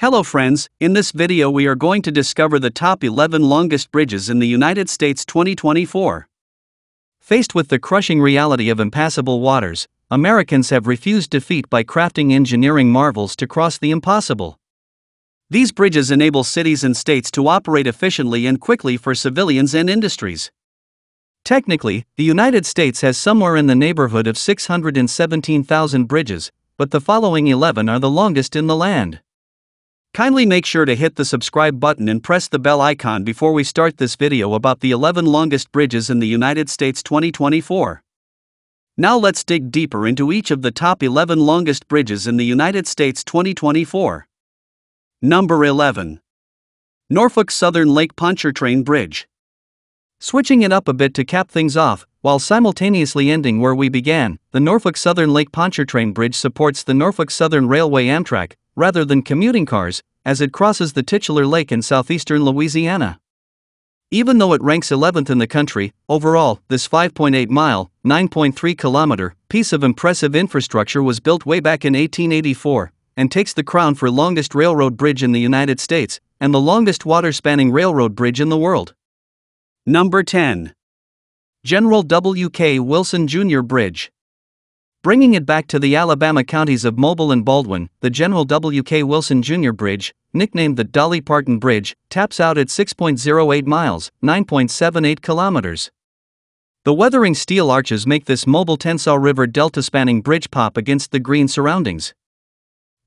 Hello friends, in this video we are going to discover the top 11 longest bridges in the United States 2024. Faced with the crushing reality of impassable waters, Americans have refused defeat by crafting engineering marvels to cross the impossible. These bridges enable cities and states to operate efficiently and quickly for civilians and industries. Technically, the United States has somewhere in the neighborhood of 617,000 bridges, but the following 11 are the longest in the land. Kindly make sure to hit the subscribe button and press the bell icon before we start this video about the 11 longest bridges in the United States 2024. Now let's dig deeper into each of the top 11 longest bridges in the United States 2024. Number 11. Norfolk Southern Lake Pontchartrain Bridge. Switching it up a bit to cap things off, while simultaneously ending where we began, the Norfolk Southern Lake Pontchartrain Bridge supports the Norfolk Southern Railway Amtrak, rather than commuting cars, as it crosses the titular lake in southeastern Louisiana. Even though it ranks 11th in the country, overall, this 5.8 mile, 9.3 kilometer piece of impressive infrastructure was built way back in 1884 and takes the crown for longest railroad bridge in the United States and the longest water spanning railroad bridge in the world. Number 10. General W.K. Wilson Jr. Bridge. Bringing it back to the Alabama counties of Mobile and Baldwin, the General W.K. Wilson Jr. Bridge, nicknamed the Dolly Parton Bridge, taps out at 6.08 miles, 9.78 kilometers. The weathering steel arches make this mobile Tensaw River Delta spanning bridge pop against the green surroundings.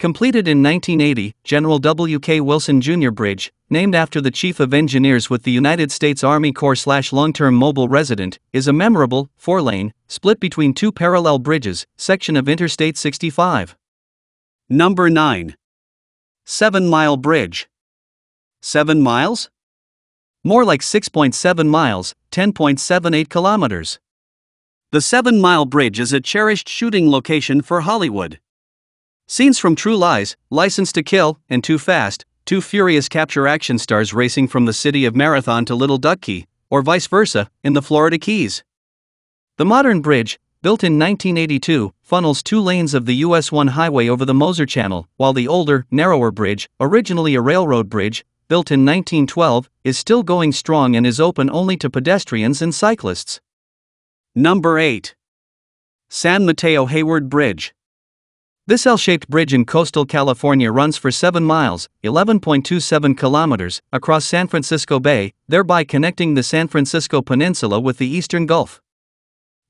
Completed in 1980, General W.K. Wilson Jr. Bridge, named after the Chief of Engineers with the United States Army Corps slash long-term mobile resident, is a memorable, four-lane, split between two parallel bridges, section of Interstate 65. Number 9. 7 Mile Bridge. 7 miles? More like 6.7 miles, 10.78 kilometers. The 7 Mile Bridge is a cherished shooting location for Hollywood. Scenes from True Lies, License to Kill, and Too Fast, two furious capture action stars racing from the city of Marathon to Little Duck Key, or vice versa, in the Florida Keys. The modern bridge, built in 1982, funnels two lanes of the US 1 highway over the Moser Channel, while the older, narrower bridge, originally a railroad bridge, built in 1912, is still going strong and is open only to pedestrians and cyclists. Number 8. San Mateo Hayward Bridge. This L-shaped bridge in coastal California runs for 7 miles, 11.27 kilometers, across San Francisco Bay, thereby connecting the San Francisco Peninsula with the Eastern Gulf.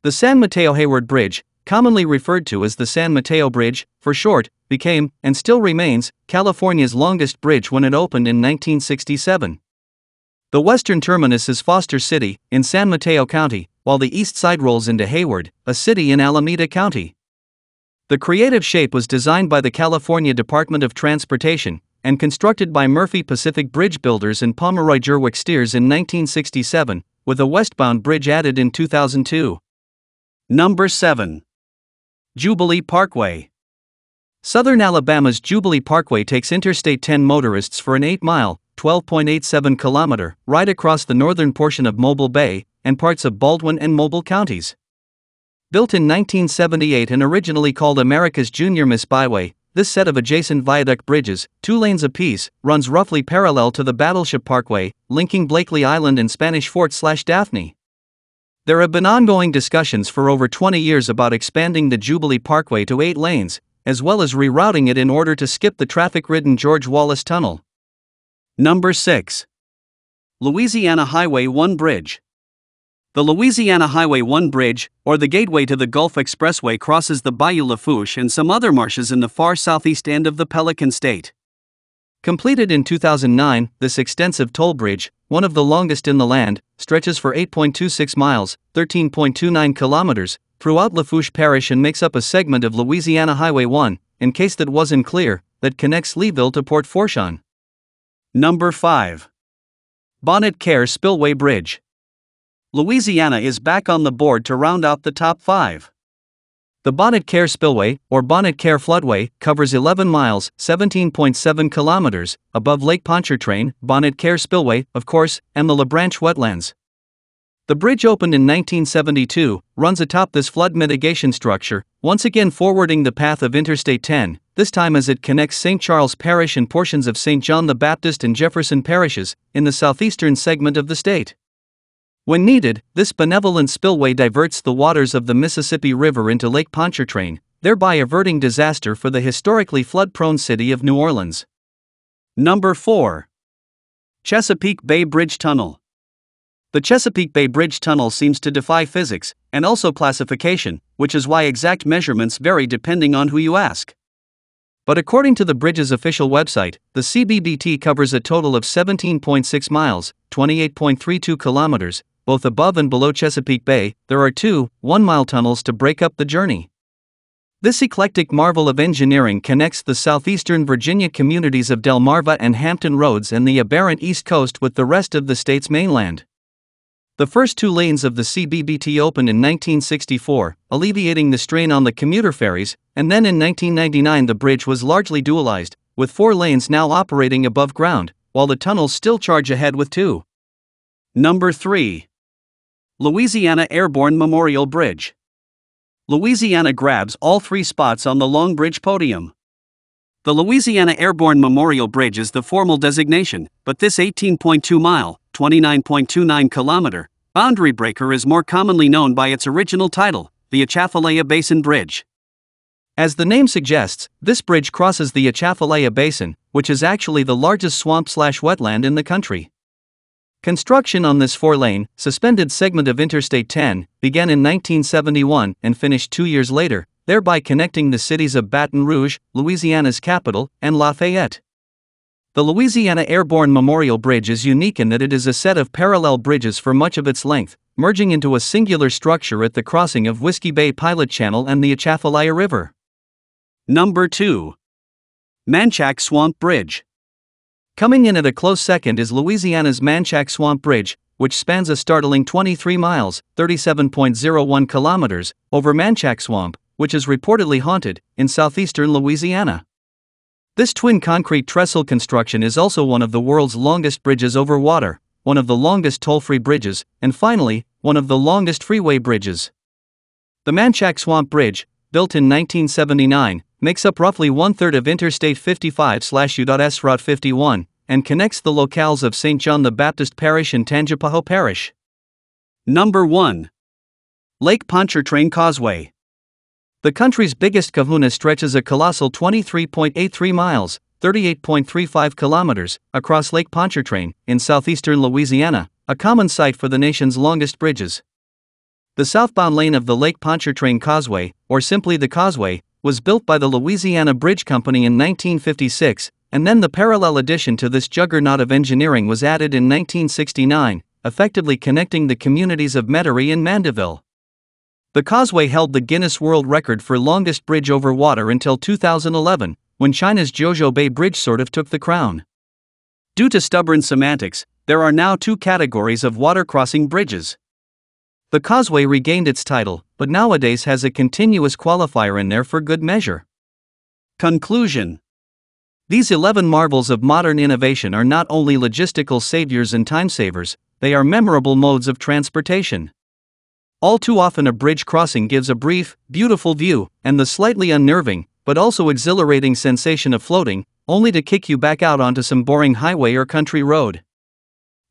The San Mateo Hayward Bridge, commonly referred to as the San Mateo Bridge, for short, became, and still remains, California's longest bridge when it opened in 1967. The western terminus is Foster City, in San Mateo County, while the east side rolls into Hayward, a city in Alameda County. The creative shape was designed by the California Department of Transportation and constructed by Murphy Pacific Bridge Builders and Pomeroy Gerwick Steers in 1967, with a westbound bridge added in 2002. Number 7. Jubilee Parkway. Southern Alabama's Jubilee Parkway takes Interstate 10 motorists for an 8 mile, 12.87 kilometer ride across the northern portion of Mobile Bay and parts of Baldwin and Mobile counties. Built in 1978 and originally called America's Junior Miss Byway, this set of adjacent viaduct bridges, two lanes apiece, runs roughly parallel to the Battleship Parkway, linking Blakely Island and Spanish Fort slash Daphne. There have been ongoing discussions for over 20 years about expanding the Jubilee Parkway to eight lanes, as well as rerouting it in order to skip the traffic ridden George Wallace Tunnel. Number 6. Louisiana Highway 1 Bridge. The Louisiana Highway 1 bridge, or the gateway to the Gulf Expressway, crosses the Bayou Lafourche and some other marshes in the far southeast end of the Pelican State. Completed in 2009, this extensive toll bridge, one of the longest in the land, stretches for 8.26 miles, 13.29 kilometers, throughout Lafourche Parish and makes up a segment of Louisiana Highway 1, in case that wasn't clear, that connects Leeville to Port Fourchon. Number 5. Bonnet Carré Spillway Bridge. Louisiana is back on the board to round out the top five. The Bonnet Carré Spillway, or Bonnet Carré Floodway, covers 11 miles, 17.7 kilometers, above Lake Pontchartrain, Bonnet Carré Spillway, of course, and the LaBranche wetlands. The bridge opened in 1972, runs atop this flood mitigation structure, once again forwarding the path of Interstate 10, this time as it connects St. Charles Parish and portions of St. John the Baptist and Jefferson parishes, in the southeastern segment of the state. When needed, this benevolent spillway diverts the waters of the Mississippi River into Lake Pontchartrain, thereby averting disaster for the historically flood prone city of New Orleans. Number 4. Chesapeake Bay Bridge Tunnel. The Chesapeake Bay Bridge Tunnel seems to defy physics, and also classification, which is why exact measurements vary depending on who you ask. But according to the bridge's official website, the CBBT covers a total of 17.6 miles, 28.32 kilometers, both above and below Chesapeake Bay. There are two, one mile tunnels to break up the journey. This eclectic marvel of engineering connects the southeastern Virginia communities of Delmarva and Hampton Roads and the aberrant East Coast with the rest of the state's mainland. The first two lanes of the CBBT opened in 1964, alleviating the strain on the commuter ferries, and then in 1999 the bridge was largely dualized, with four lanes now operating above ground, while the tunnels still charge ahead with two. Number 3. Louisiana Airborne Memorial Bridge. Louisiana grabs all three spots on the Long Bridge podium. The Louisiana Airborne Memorial Bridge is the formal designation, but this 18.2 mile, 29.29 kilometer, boundary breaker is more commonly known by its original title, the Atchafalaya Basin Bridge. As the name suggests, this bridge crosses the Atchafalaya Basin, which is actually the largest swamp slash wetland in the country. Construction on this four-lane, suspended segment of Interstate 10 began in 1971 and finished 2 years later, thereby connecting the cities of Baton Rouge, Louisiana's capital, and Lafayette. The Louisiana Airborne Memorial Bridge is unique in that it is a set of parallel bridges for much of its length, merging into a singular structure at the crossing of Whiskey Bay Pilot Channel and the Atchafalaya River. Number 2. Manchac Swamp Bridge. Coming in at a close second is Louisiana's Manchac Swamp Bridge, which spans a startling 23 miles, 37.01 kilometers, over Manchac Swamp, which is reportedly haunted, in southeastern Louisiana. This twin concrete trestle construction is also one of the world's longest bridges over water, one of the longest toll free bridges, and finally, one of the longest freeway bridges. The Manchac Swamp Bridge, built in 1979, makes up roughly one third of Interstate 55 U.S. Route 51 and connects the locales of St. John the Baptist Parish and Tangipahoa Parish. Number 1. Lake Pontchartrain Causeway. The country's biggest kahuna stretches a colossal 23.83 miles, 38.35 kilometers, across Lake Pontchartrain, in southeastern Louisiana, a common site for the nation's longest bridges. The southbound lane of the Lake Pontchartrain Causeway, or simply the Causeway, was built by the Louisiana Bridge Company in 1956, and then the parallel addition to this juggernaut of engineering was added in 1969, effectively connecting the communities of Metairie and Mandeville. The causeway held the Guinness World Record for longest bridge over water until 2011, when China's Jiaozhou Bay Bridge sort of took the crown. Due to stubborn semantics, there are now two categories of water crossing bridges. The causeway regained its title, but nowadays has a continuous qualifier in there for good measure. Conclusion These 11 marvels of modern innovation are not only logistical saviors and time savers, they are memorable modes of transportation. All too often, a bridge crossing gives a brief, beautiful view, and the slightly unnerving, but also exhilarating sensation of floating, only to kick you back out onto some boring highway or country road.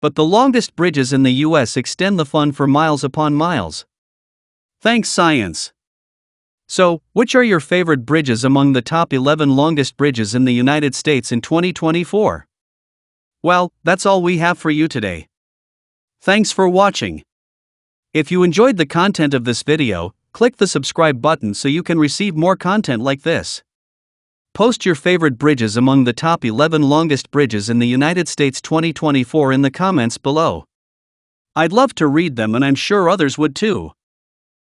But the longest bridges in the US extend the fun for miles upon miles. Thanks, science. So, which are your favorite bridges among the top 11 longest bridges in the United States in 2024? Well, that's all we have for you today. Thanks for watching. If you enjoyed the content of this video, click the subscribe button so you can receive more content like this. Post your favorite bridges among the top 11 longest bridges in the United States 2024 in the comments below. I'd love to read them and I'm sure others would too.